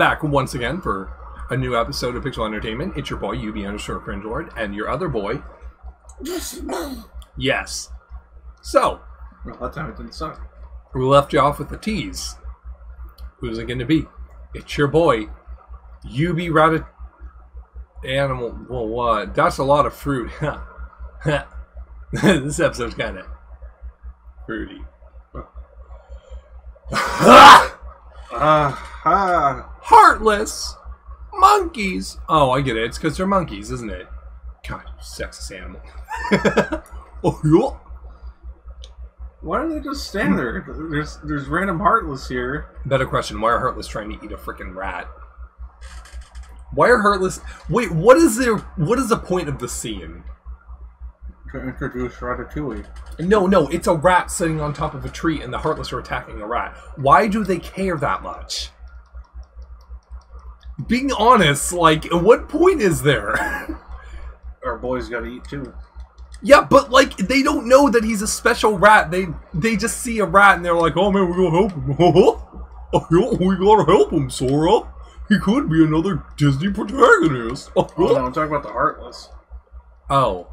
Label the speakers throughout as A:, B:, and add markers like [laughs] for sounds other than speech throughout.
A: Back once again for a new episode of Pixel Entertainment. It's your boy, UB underscore Cringelord, and your other boy. Yes. So,
B: Well, that time it didn't suck.
A: we left you off with the tease. Who's it going to be? It's your boy, UB Rabbit Animal. Well, what? That's a lot of fruit. [laughs] [laughs] this episode's kind of fruity. [laughs]
B: Ah,
A: Heartless monkeys. Oh, I get it. It's because they're monkeys, isn't it? God, you sexist animal. [laughs] oh, yeah.
B: Why do they just stand there? There's there's random heartless here.
A: Better question: Why are Heartless trying to eat a freaking rat? Why are Heartless? Wait, what is their? What is the point of the scene?
B: To introduce Ratatouille.
A: No, no, it's a rat sitting on top of a tree, and the Heartless are attacking a rat. Why do they care that much? Being honest, like, at what point is there? [laughs]
B: Our boys gotta eat too.
A: yeah, but like, they don't know that he's a special rat. They they just see a rat and they're like, "Oh man, we gotta help him. [laughs] we gotta help him, Sora. He could be another Disney protagonist." [laughs]
B: Oh no, I'm talking about the heartless.
A: Oh,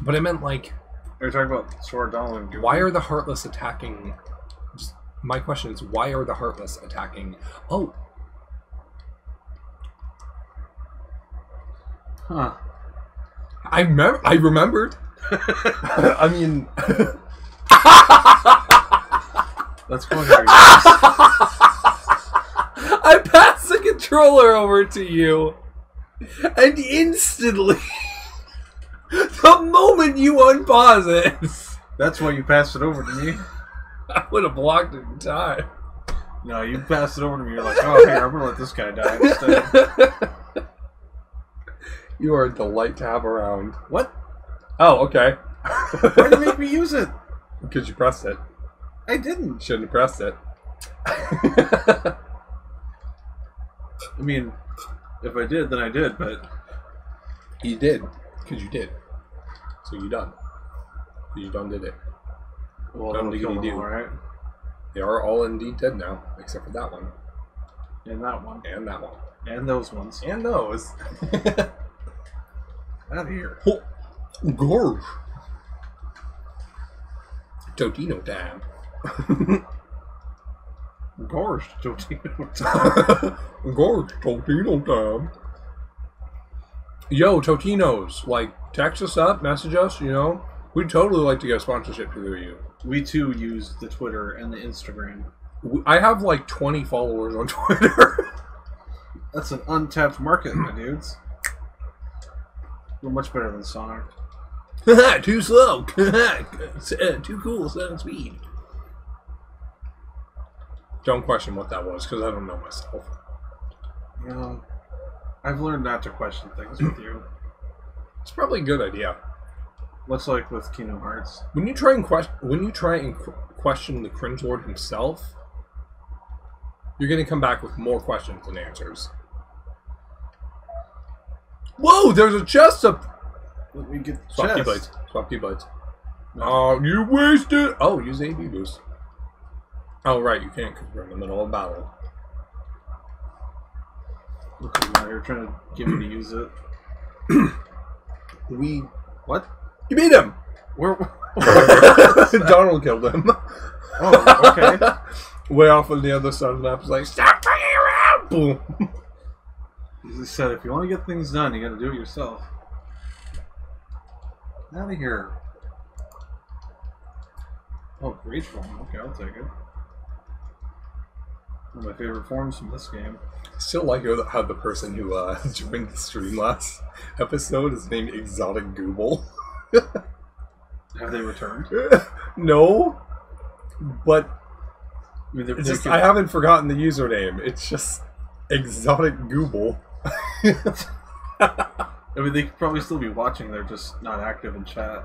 A: but I meant like,
B: They're talking about Sora, Donald, and Goofy.
A: why are the Heartless attacking? Just, my question is, why are the Heartless attacking? Oh,
B: Huh.
A: I remember. I remembered. [laughs] I mean,
B: Let's go here.
A: I passed the controller over to you, and instantly, [laughs] the moment you unpause it, [laughs]
B: That's why you passed it over to me.
A: I would have blocked it in time.
B: No, you passed it over to me. You're like, oh, here, I'm gonna let this guy die instead.
A: You are a delight to have around.
B: what?
A: Oh, okay.
B: Why'd you make me use it? [laughs]
A: Because you pressed it.
B: I didn't.
A: Shouldn't have pressed it. [laughs]
B: I mean, if I did, then I did, but
A: you did. Because you did. So you done. You done did it.
B: well,
A: Done diggity do.
B: all, right?
A: They are all indeed dead now, except for that one.
B: And that one.
A: And that one.
B: And those ones.
A: And those. [laughs]
B: Out of here.
A: Oh, Gorge. Totino time. [laughs]
B: Gosh, Totino. time. [laughs]
A: Gorge, Totino time. Yo, Totinos, like, text us up, message us, you know. We'd totally like to get a sponsorship through you.
B: we too use the Twitter and the Instagram.
A: I have like 20 followers on [laughs] Twitter.
B: That's an untapped market, my dudes. We're much better than Sonic. [laughs]
A: Too slow. [laughs] Too cool, seven speed. Don't question what that was, because I don't know myself.
B: You know, I've learned not to question things with you. [clears throat]
A: It's probably a good idea.
B: Much like with Kingdom Hearts.
A: When you try and question, when you try and qu- question the cringe lord himself, you're gonna come back with more questions than answers. Whoa! There's a chest up.
B: Let me get
A: Swap
B: chest.
A: keyblades. Swap.
B: No.
A: Oh, you wasted. Oh, use AP boost. Oh, right, you can't because we're in the middle of battle.
B: Look at you, you're trying to get me to use it. [clears throat]
A: We.
B: What?
A: You beat him.
B: Where? [laughs] [laughs]
A: Donald killed him.
B: oh, okay. [laughs]
A: Way off on the other side of the map. It's like stop playing around. Boom.
B: He said, if you want to get things done, you got to do it yourself. Out of here. Oh, rage form. Okay, I'll take it. One of my favorite forms from this game.
A: Still like how the- person who uh, [laughs] joined the stream last episode is named Exotic Google. [laughs]
B: Have they returned? [laughs]
A: no, but
B: I mean, they're,
A: it's
B: they
A: just I haven't forgotten the username. It's just Exotic Google.
B: I mean, they could probably still be watching. They're just not active in chat.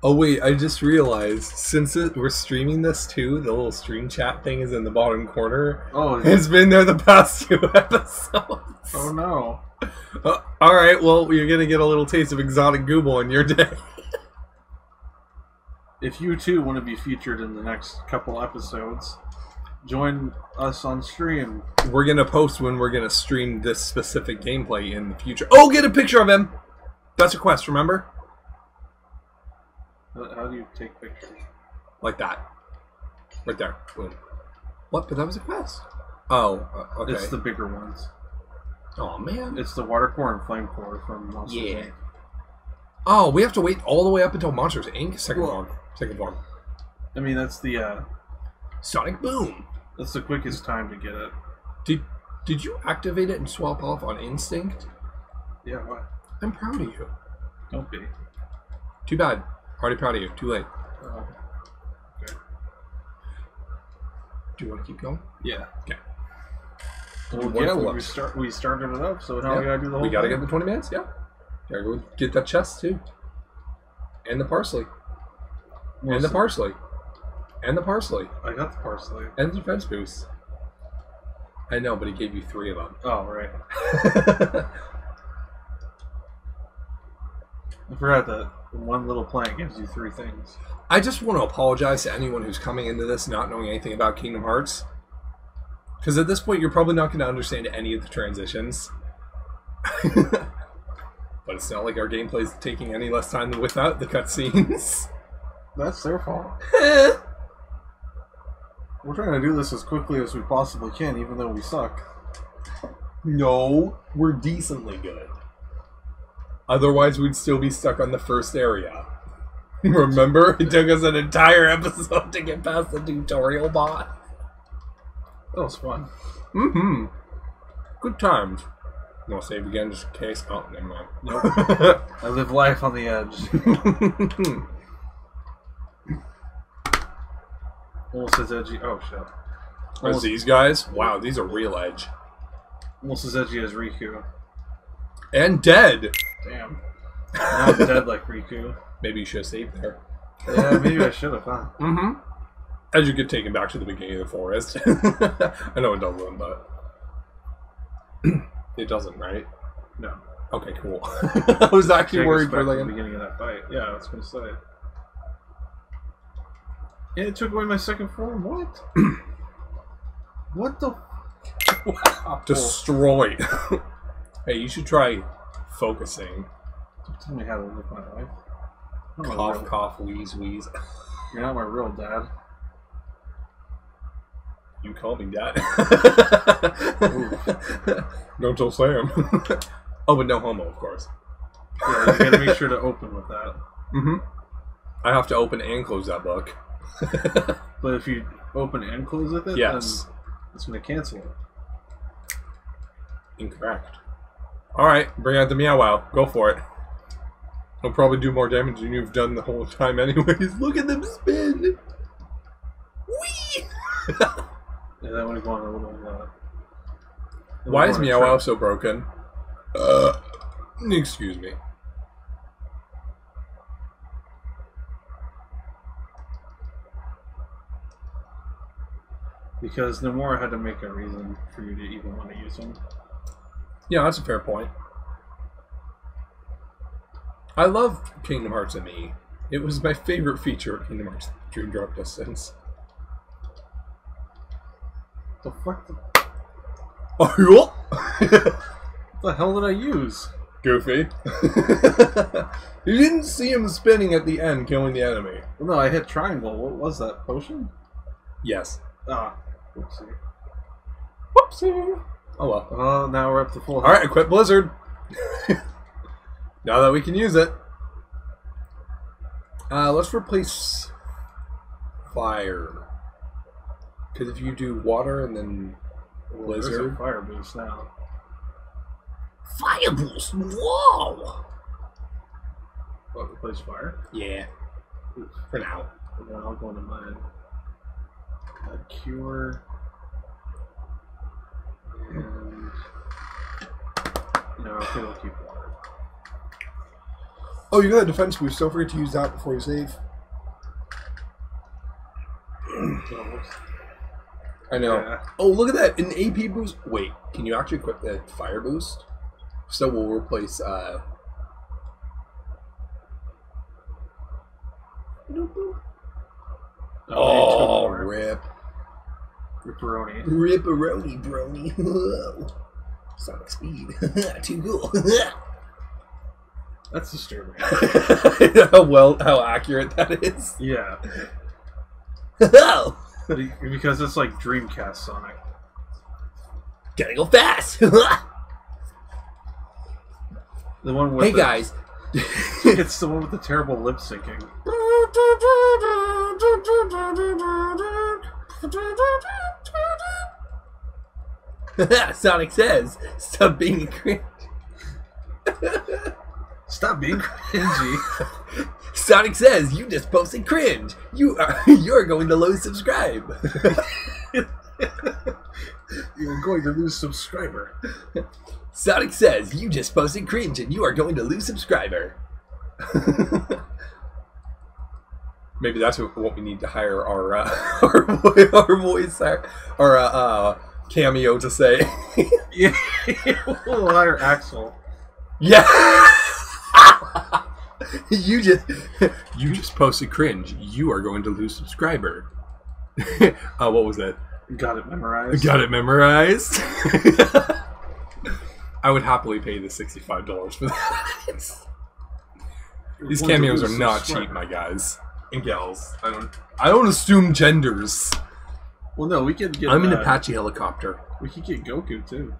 A: Oh wait, I just realized since it, we're streaming this too, the little stream chat thing is in the bottom corner.
B: Oh, [laughs]
A: It's been there the past [laughs] two episodes.
B: oh no.
A: Uh, all right, well, you're gonna get a little taste of exotic Google in your day.
B: If you too want to be featured in the next couple episodes, join us on stream.
A: We're gonna post when we're gonna stream this specific gameplay in the future. Oh, get a picture of him. That's a quest. Remember,
B: How do you take pictures?
A: like that, right there. Boom. What? But that was a quest. Oh, uh, okay.
B: It's the bigger ones.
A: oh man.
B: It's the water core and flame core from Monsters
A: Yeah.
B: Inc.
A: Oh, we have to wait all the way up until Monsters Inc. Second
B: Well-
A: form. Second form.
B: I mean, that's the uh,
A: Sonic Boom.
B: that's the quickest time to get it.
A: Did Did you activate it and swap off on Instinct?
B: Yeah, what?
A: I'm proud of you.
B: Don't be.
A: Too bad. Already proud of you. Too late.
B: Uh,
A: Do you want to keep going?
B: yeah.
A: Okay.
B: Well, yeah, we, we start. We started it up, so now
A: Yeah.
B: we gotta do the whole.
A: We gotta
B: thing.
A: get the 20 minutes, yeah. Gotta go get that chest too. And the parsley.
B: Well,
A: and the parsley. And the parsley.
B: I got the parsley.
A: And the defense boost. I know, but he gave you three of them.
B: Oh right. [laughs] I forgot that one little plant gives you three things.
A: I just want to apologize to anyone who's coming into this not knowing anything about Kingdom Hearts. Because at this point, you're probably not going to understand any of the transitions. [laughs] but it's not like our gameplay's taking any less time than without the cutscenes.
B: That's their fault. [laughs] We're trying to do this as quickly as we possibly can, even though we suck.
A: no, we're decently good. Otherwise, we'd still be stuck on the first area. [laughs] Remember? It took us an entire episode to get past the tutorial bot.
B: That was fun.
A: Mm-hmm. Good times. To save again just in case? Oh, never mind.
B: Nope. [laughs] I live life on the edge. [laughs] Almost as edgy. Oh shit.
A: As
B: Almost,
A: these guys? Wow, these are real edge.
B: almost as edgy as Riku.
A: And dead!
B: Damn. Now I'm dead like Riku.
A: Maybe you should have saved there.
B: Yeah, maybe I should have, huh?
A: Mm-hmm. As you get taken back to the beginning of the forest. [laughs] I know it doesn't, but... [clears throat] it doesn't, right?
B: No.
A: Okay, cool. [laughs] I was actually worried for like
B: the beginning of that fight. Yeah, I was gonna say. Yeah, it took away my second form. What? [clears throat] what the? wow.
A: Destroyed. [laughs] hey, you should try focusing.
B: Don't tell me how to live my life. You're not my
A: Cough,
B: real-
A: cough, wheeze, wheeze. [laughs]
B: You're not my real dad.
A: You call me dad. [laughs] Don't tell Sam. oh, but no homo, of course.
B: Yeah, you gotta make sure to open with that.
A: Mm-hmm. I have to open and close that book. [laughs]
B: But if you open and close with it,
A: yes.
B: then it's gonna cancel it.
A: Incorrect. Alright, bring out the Meow Wow. Go for it. It'll probably do more damage than you've done the whole time [laughs] anyways. Look at them spin! Whee! [laughs]
B: Yeah, that would go on a little. Uh, a
A: Why is
B: more
A: Meow Wow so broken? Uh, excuse me.
B: Because Nomura had to make a reason for you to even want to use them.
A: Yeah, that's a fair point. I love Kingdom Hearts and E. It was my favorite feature of Kingdom Hearts Dream Drop Distance.
B: The fuck? The, [laughs]
A: Oh, [laughs]
B: what the hell did I use?
A: Goofy. [laughs] you didn't see him spinning at the end, killing the enemy.
B: No, I hit triangle. What was that? Potion?
A: Yes.
B: Ah, oopsie.
A: Whoopsie. Oh well.
B: Oh, now we're up to full.
A: Alright, equip Blizzard. [laughs] now that we can use it. Uh, let's replace fire. Because if you do water and then
B: Well, a
A: Blizzard.
B: fire boost now.
A: Fire boost! Whoa!
B: What, replace fire?
A: Yeah,
B: Oof.
A: for now.
B: And then I'll go into mine. Uh, cure. And. No, okay, we'll keep water.
A: Oh, you got a defense boost. Don't forget to use that before you save. I know.
B: Yeah.
A: Oh, look at that! An AP boost. Wait, can you actually equip the fire boost? So we'll replace. uh...
B: Oh,
A: Oh, rip!
B: Ripperoni.
A: Ripperoni brony. Whoa. [laughs] Sonic speed. [laughs] Too cool. [laughs]
B: That's disturbing.
A: how well, how accurate that is.
B: yeah, because it's like Dreamcast Sonic.
A: gotta go fast.
B: The one with
A: hey
B: the,
A: guys.
B: It's the one with the terrible lip syncing. [laughs]
A: Sonic says, "Stop being a cringe."
B: Stop being cringy. [laughs]
A: Sonic says, "You just posted cringe. You are [laughs] you're going to lose subscribe."
B: You're going to lose subscriber.
A: Sonic says, "You just posted cringe, and you are going to lose subscriber." Maybe that's what, what we need to hire our uh, our voice our, our uh, uh, cameo to say.
B: Yeah, we'll hire Axel.
A: yeah. [laughs] you just you just posted cringe. You are going to lose subscriber. [laughs] uh, what was that?
B: Got it memorized.
A: Got it memorized. [laughs] I would happily pay the sixty-five dollars for that. These cameos are not cheap, my guys and gals. I don't. I don't assume genders.
B: Well, no, we could get.
A: I'm an
B: uh,
A: Apache helicopter.
B: We could get Goku too,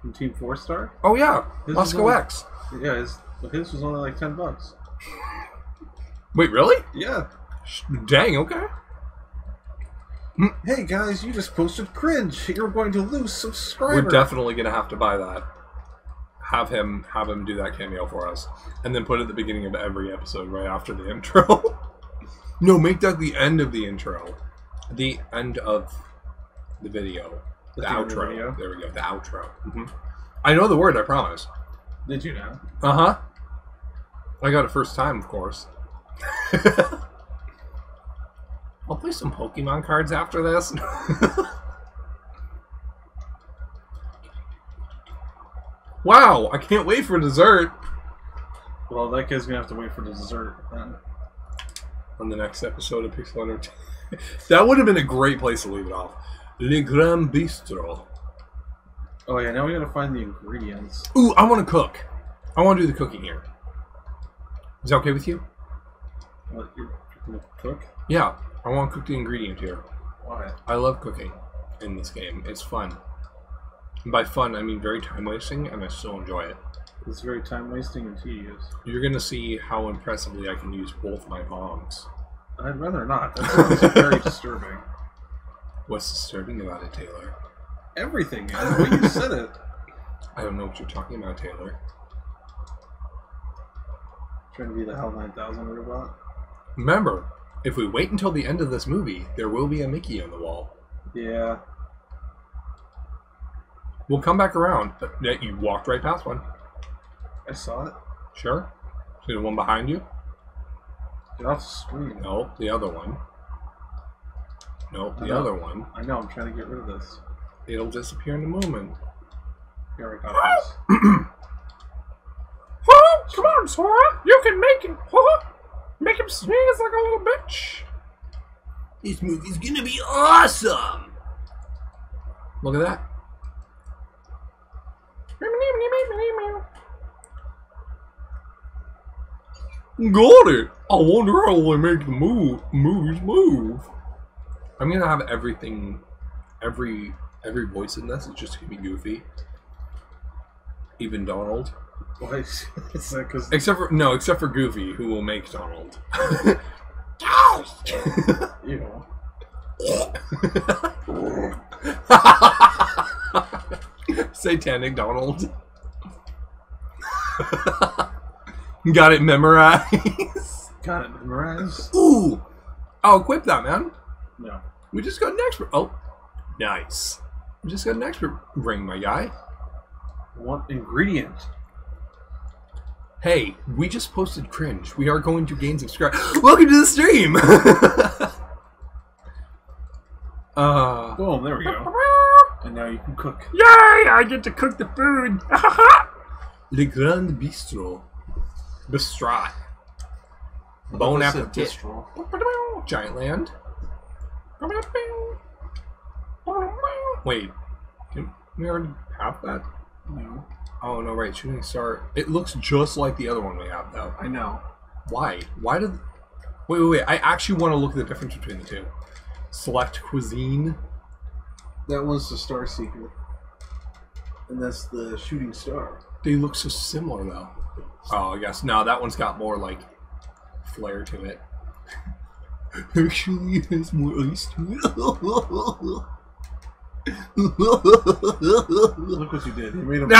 B: from Team Four Star.
A: Oh yeah,
B: This is
A: Masako
B: only-
A: X.
B: Yeah, his his was only like ten bucks.
A: Wait, really?
B: Yeah.
A: Dang. Okay.
B: Hey guys, you just posted cringe. You're going to lose subscribers.
A: We're definitely gonna have to buy that. Have him have him do that cameo for us, and then put it at the beginning of every episode, right after the [laughs] intro. no, make that the end of the intro, the end of the video, the,
B: The
A: outro.
B: video?
A: There we go, the outro. hmm I know the word. I promise.
B: Did you know?
A: Uh huh. I got it first time, of course. [laughs] I'll play some Pokemon cards after this. [laughs] wow, I can't wait for dessert
B: Well, that guy's gonna have to wait for the dessert. Then.
A: on the next episode of Pixel Entertainment. [laughs] that would have been a great place to leave it off. Le Grand Bistro.
B: Oh yeah, now we gotta find the ingredients.
A: Ooh, I want to cook. I want to do the cooking here. Is that okay with you?
B: What you're gonna cook?
A: Yeah, I want to cook the ingredient here.
B: Why?
A: I love cooking in this game. It's fun. And by fun, I mean very time wasting, and I still enjoy it.
B: It's very time wasting and tedious.
A: You're gonna see how impressively I can use both my palms.
B: I'd rather not. That sounds [laughs] very disturbing.
A: What's disturbing about it, Taylor?
B: Everything. The way you said it.
A: I don't know what you're talking about, Taylor.
B: Trying to be the HAL 9000 robot.
A: Remember, if we wait until the end of this movie, there will be a Mickey on the wall.
B: Yeah.
A: We'll come back around. But you walked right past one.
B: I saw it.
A: Sure. See the one behind you?
B: Get off the screen.
A: No, the other one.
B: Nope,
A: the other one.
B: I know, I'm trying to get rid of this.
A: It'll disappear in a moment.
B: Here, we go.
A: Oh, come on, Sora. You can make it. Make him sneeze like a little bitch. This movie's gonna be awesome. Look at that. Got it. I wonder how they make the move movies move. I'm gonna have everything, every every voice in this is just gonna be goofy. Even Donald.
B: Why is [laughs] is that because
A: Except for no, except for Goofy, who will make Donald. [laughs] [laughs]
B: you know?
A: Satanic Donald. [laughs] Got it memorized.
B: Got it memorized?
A: Ooh, I'll equip that man.
B: No.
A: We just got an expert. Oh, nice. We just got an expert ring, my guy.
B: What ingredient?
A: Hey, we just posted cringe. We are going to gain subscribe. [gasps] Welcome to the stream. [laughs] uh.
B: Boom, there we go. And now you can cook.
A: Yay! I get to cook the food. [laughs] Le Grand Bistro. Bistrat.
B: Bone
A: appetit. Giant Land. Wait, didn't we already have that?
B: No,
A: Oh no, right, shooting star. It looks just like the other one we have though.
B: I know.
A: Why? Why did? Wait, wait, wait. I actually want to look at the difference between the two. Select cuisine.
B: That one's the Star Seeker, and that's the Shooting Star.
A: They look so similar though. Oh, I guess no. That one's got more like flair to it. Actually, it has more ice to it.
B: Look what you did. You made him. [laughs]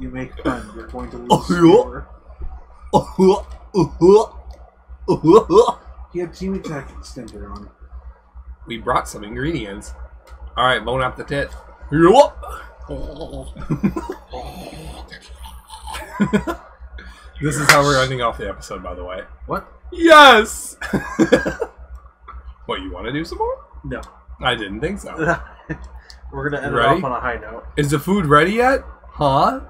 B: you make fun. You're going to lose.
A: Oh,
B: score. He had Team Attack extender on.
A: we brought some ingredients. All right, bone up the tit. [laughs] this is how we're ending off the episode, by the way.
B: What?
A: Yes. [laughs] what you want to do some more?
B: No.
A: I didn't think so. [laughs]
B: We're gonna end
A: Ready?
B: it off on a high note.
A: Is the food ready yet? Huh?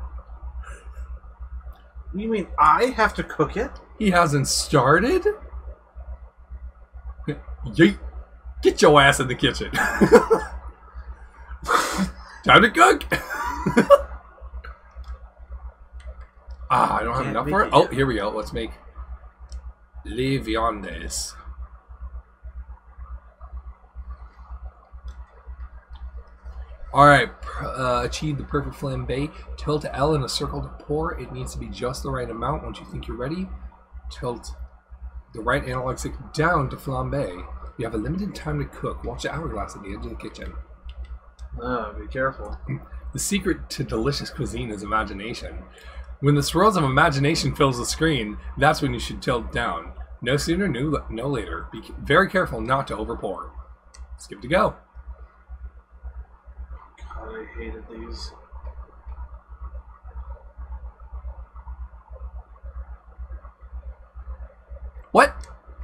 B: You mean I have to cook it?
A: He hasn't started? Yeet. Get your ass in the kitchen. Time to cook. [laughs] ah, I don't have enough for it. Oh, here we go. Let's make Le Viandes. All right, uh, achieve the perfect flambe. Tilt L in a circle to pour. It needs to be just the right amount. Once you think you're ready, tilt the right analog stick down to flambe. You have a limited time to cook. Watch the hourglass at the edge of the kitchen.
B: Oh, be careful.
A: The secret to delicious cuisine is imagination. When the swirls of imagination fills the screen, that's when you should tilt down. No sooner, no, no later. Be very careful not to overpour. Let's give go.
B: God, I hated these.
A: What?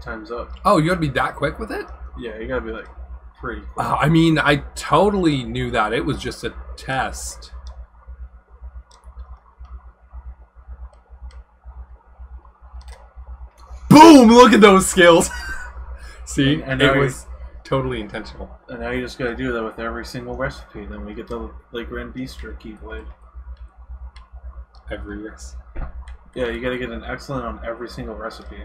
B: Time's up.
A: Oh, you gotta be that quick with it?
B: Yeah, you gotta be like pretty quick.
A: Uh, I mean, I totally knew that. It was just a test. Boom! Look at those skills. [laughs] See,
B: And now
A: it was totally intentional.
B: And now you just gotta do that with every single recipe. Then we get the Le Grand Bistro Keyblade.
A: Every risk.
B: Yeah, you gotta get an excellent on every single recipe.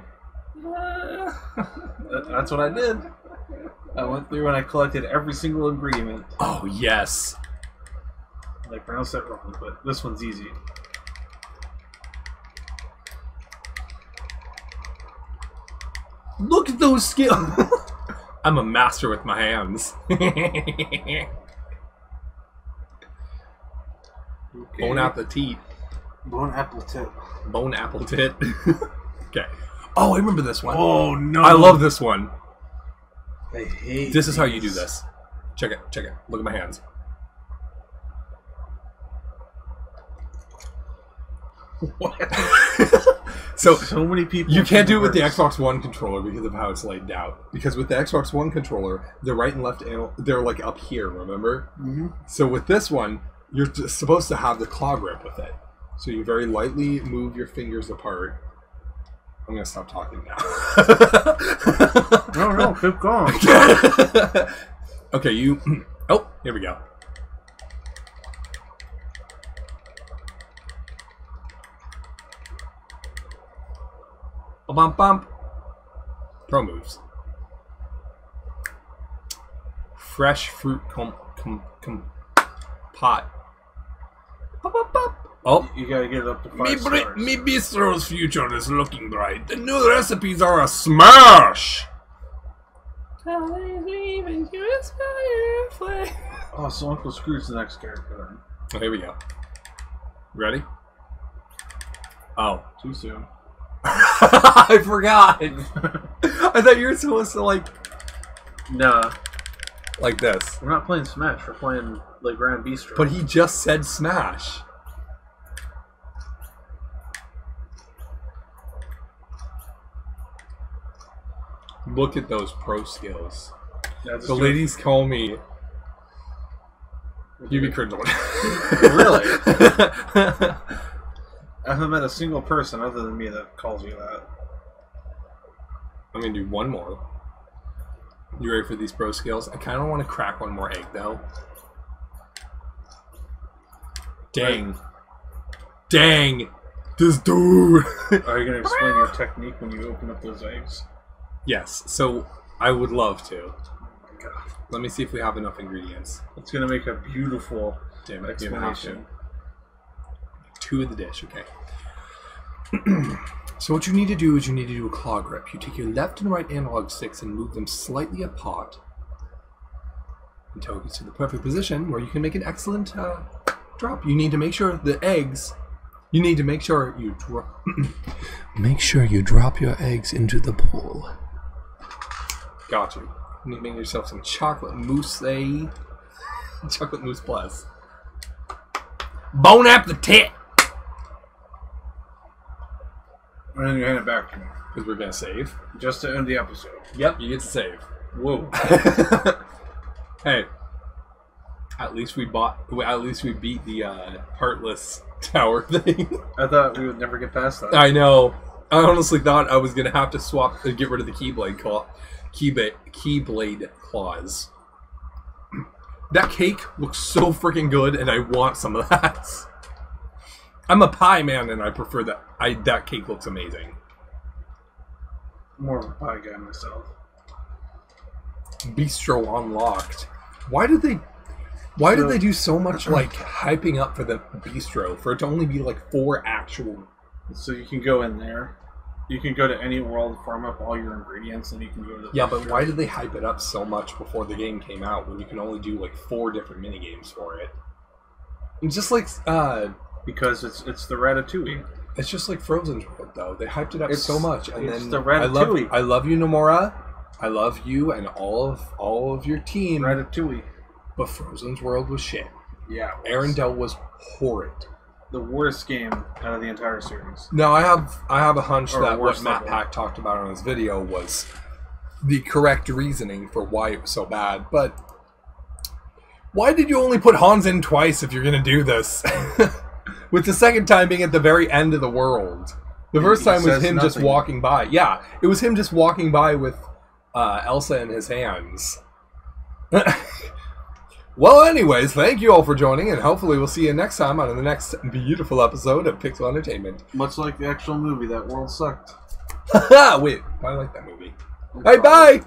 B: That- That's what I did. I went through and I collected every single ingredient.
A: oh yes.
B: I pronounced that wrong, but this one's easy.
A: Look at those skills. [laughs] I'm a master with my hands. [laughs] Bone out the teeth.
B: Bone apple tip.
A: Bone apple tit. [laughs] okay. Oh, I remember this one.
B: Oh no!
A: I love this one.
B: I hate.
A: This is how you do this. Check it. Check it. Look at my hands.
B: What? [laughs]
A: So
B: so many people.
A: you can't do it with the. Xbox One controller because of how it's laid out. Because with the Xbox One controller, the right and left anal- they're like up here. Remember?
B: Mhm.
A: So with this one, you're supposed to have the claw grip with it. So you very lightly move your fingers apart. I'm gonna stop talking now.
B: No, no, keep going. [laughs]
A: okay, you. [clears throat] Oh, here we go. Bump bump. Pro moves. Fresh fruit com com com pot. Bop, bop, bop. Oh,
B: You gotta get it up to five
A: me, bri-
B: stars.
A: me bistro's future is looking bright. The new recipes are a smash.
B: Oh, so Uncle Scrooge's the next character then.
A: Oh, here we go. Ready? Oh. [laughs]
B: Too soon.
A: I forgot. I thought you were supposed to like
B: nah,
A: like this.
B: we're not playing Smash. We're playing Le Grand Bistro.
A: But he just said smash. Look at those pro skills.
B: Yeah,
A: The
B: it.
A: ladies call me you be cringe
B: Really? [laughs] I haven't met a single person other than me that calls you that.
A: I'm gonna do one more. You ready for these pro skills? I kind of want to crack one more egg though. Dang. Dang. This dude.
B: Are you to explain your [laughs] technique when you open up those eggs?
A: Yes. So I would love to. Let me see if we have enough ingredients.
B: It's going to make a beautiful
A: Damn it. We have to.
B: explanation.
A: Two of the dish. Okay. [clears throat] so what you need to do is you need to do a claw grip. You take your left and right analog sticks and move them slightly apart until it gets to the perfect position where you can make an excellent uh, drop. You need to make sure the eggs. You need to make sure you drop. [clears throat] make sure you drop your eggs into the bowl. Got you. You need to make yourself some chocolate mousse. [laughs] chocolate mousse plus. Bon appetit!
B: And then you hand it back to me.
A: Because we're gonna save.
B: Just to end the episode.
A: Yep, you get to save.
B: Whoa. [laughs] [laughs]
A: hey, at least we bought. At least we beat the uh, heartless tower thing.
B: I thought we would never get past that.
A: I know. I honestly thought I was gonna have to swap, uh, get rid of the keyblade claw, keyblade keyblade claws. That cake looks so freaking good, and I want some of that. [laughs] I'm a pie man, and I prefer that. I that cake looks amazing.
B: More of a pie guy myself.
A: Bistro unlocked. Why did they? Why did they do so much [clears throat] like hyping up for the bistro for it to only be like four actual?
B: So you can go in there. You can go to any world, farm up all your ingredients, and you can go to the
A: Yeah, but why did they hype it up so much before the game came out when you can only do like four different mini games for it? It's just like uh,
B: Because it's it's the Ratatouille.
A: it's just like Frozen's World though. They hyped it up
B: It's-
A: so much, and
B: it's
A: then
B: the
A: I love
B: Ratatouille.
A: I love you, Nomura. I love you and all of all of your team.
B: Ratatouille.
A: But Frozen's World was shit.
B: Yeah. it was
A: Arendelle was horrid.
B: The worst game out of the entire series.
A: No, I have I have a hunch
B: Or
A: that what Matt. Pack talked about on his video was the correct reasoning for why it was so bad. But why did you only put Hans in twice if you're gonna do this? [laughs] With the second time being at the very end of the world. The first
B: he
A: time was him just walking by. Yeah, it was him just walking by with uh, Elsa in his hands. [laughs] well, anyways, thank you all for joining, and hopefully we'll see you next time on the next beautiful episode of Pixel Entertainment.
B: Much like the actual movie, that world sucked. [laughs]
A: Wait, I like that movie. Bye bye.